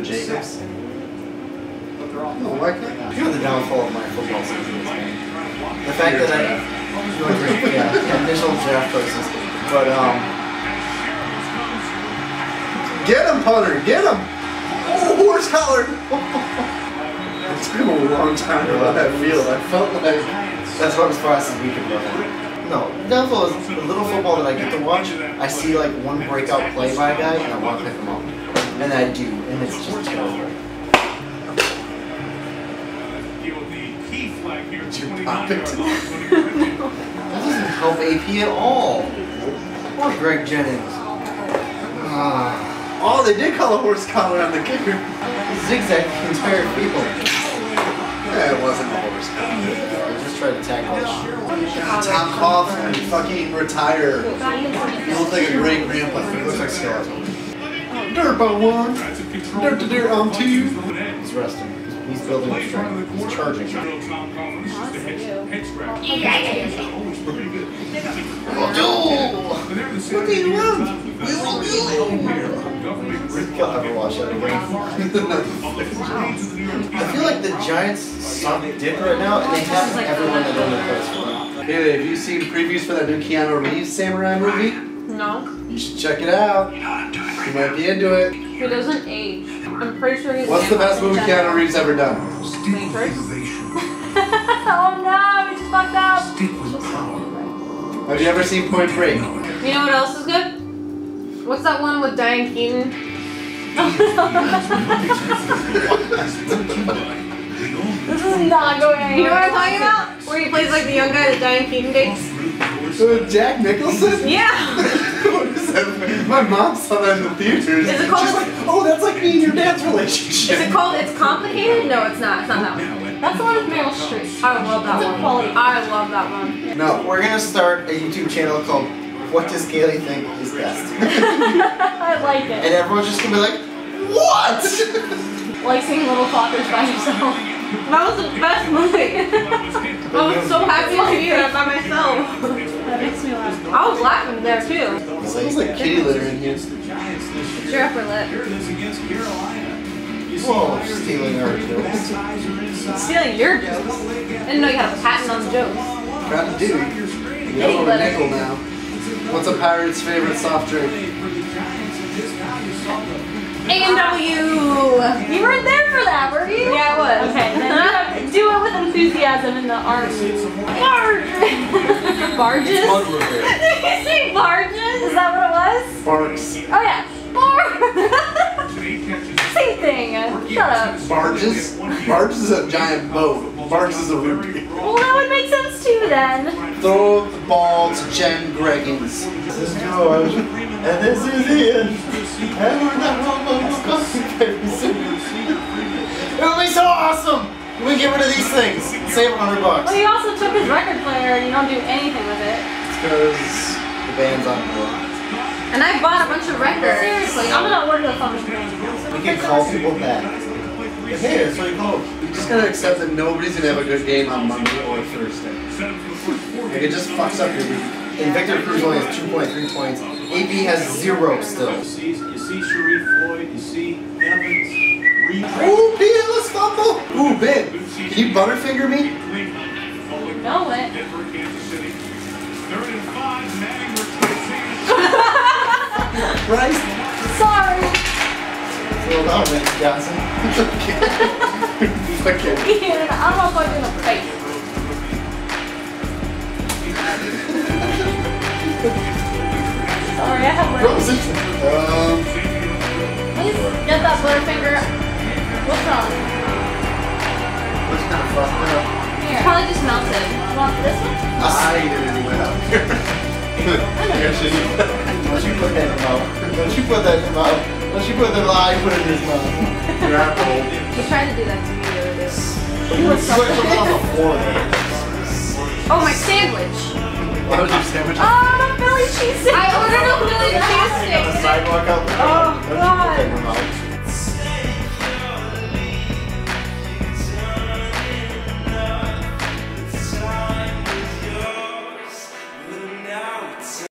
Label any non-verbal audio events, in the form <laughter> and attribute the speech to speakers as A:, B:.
A: Brandon Jacobs.
B: No, why can't
C: You're the downfall of my football season this game. The fact that I, <laughs> yeah, initial draft process, but um,
B: Get him, punter! Get him! Oh, horse collar! <laughs> it's been a long time on that field. I felt like
C: that's what I'm surprised is we could run it. No, the downfall is the little football that I get to watch. I see like one breakout play by a guy, and I want to pick him up, and I do, and it's just terrible. That doesn't help AP at all. Poor Greg Jennings. Ah,
B: Oh, they did call a horse collar on the kicker.
C: zigzag the entire field.
B: Yeah, it wasn't a horse collar.
C: I just tried to tackle it.
B: Tom Coughlin, fucking retire. You look like a great grandpa.
C: He looks like skeleton.
B: Dirt on one, dirt to dirt on two.
C: He's resting. He's building up strength. He's charging.
B: What do you want? We will do.
C: You'll ever watch that again. I feel like the Giants suck dick right now, and they have everyone that only plays for them.
B: Hey, have you seen previews for that new Keanu Reeves samurai movie?
D: No,
B: You should check it out. You might be into it.
D: he doesn't age. I'm pretty sure he's.
B: What's the best movie Keanu Reeves ever done?
D: Matrix. <laughs> oh no, we just fucked up.
B: Have you ever seen Point Break?
D: You know what else is good? What's that one with Diane Keaton? this is not going. You know what I'm talking about? Where he plays like the young guy that Diane Keaton dates.
B: Uh, Jack Nicholson?
D: Yeah. <laughs>
B: What is that? My mom saw that in the theaters.
D: Is it called-
B: She's like, oh, that's like me and your dad's relationship.
D: Is it called It's Complicated? No, it's not. It's not that one. That's the one with Meryl Streep. I love that one. I love that one.
B: No.
C: We're gonna start a YouTube channel called What Does Kayleigh Think Is Best? <laughs>
D: I like it.
C: and
D: it.
C: everyone's just gonna be like, What? <laughs>
D: Like seeing Little Fockers by yourself. That was the best movie. <laughs> I was so happy to see that by myself. That makes me laugh. I was there too.
B: It Smells like kitty litter in here.
D: It's your upper lip.
C: Whoa, stealing our jokes.
D: Stealing your jokes. I didn't know you had a patent on jokes.
B: Proud to do. You owe a nickel now. What's a pirate's favorite soft drink?
D: A&W! <laughs>
E: You weren't there for that, were you?
D: Yeah, I was.
E: Okay, then you have to do it with enthusiasm in the army. Barge!
D: Barges? <laughs>
E: Did you say barges? Is that what it was?
B: Barks.
E: Oh yeah. Bar- <laughs> Same thing. Shut up.
B: Barges? Barges is a giant boat. Barks is a rupee.
E: Well, that would make sense too then.
B: Throw the ball to Jen Greggins.
C: This is George, and this is Ian. And we're not homo very soon. It'll be so awesome! We get rid of these things. Save a hundred bucks.
E: Well, you also took his record player and you don't do anything with it.
C: Because the band's on board.
D: And I bought a bunch of records.
E: Seriously, I'm gonna order the phone screen.
C: We can call people back. Hey, that's what you call
B: You just gotta accept that nobody's gonna have a good game on Monday or Thursday. Like it just fucks up your week.
C: And Victor Cruz only has 2.3 points. AB has zero still.
F: You see, you see Sharrif Floyd, you see Evans, Reed,
B: Ooh, Pia, let's fumble! Ooh, Ben, can you butterfinger me?
E: Know it.
F: Denver, Kansas City. Third and five, Manning retracing.
B: Bryce?
E: Sorry.
C: Well done, Randy Johnson. <laughs>
B: okay.
E: Ian, I don't know if I'm gonna face.
B: Frozen. Um,
E: Please get that butterfinger. What's wrong?
C: What's kind of fucked up?
E: Here.
D: Probably just melted.
E: Want this one?
B: I didn't went out here.
C: Don't you put that in your mouth. Don't you put that in your mouth. Don't you put the lie, put it in his mouth. <laughs>
B: You're Grab hold.
D: He tried to do that to me the other day.
C: You were so on the floor.
D: Oh, my sandwich.
B: Why was your sandwich?
E: Oh, the Philly cheesesteak.
D: I ordered a Philly
C: On <laughs> the
D: cheesesteak.
C: sidewalk out there.
E: Oh,
C: Don't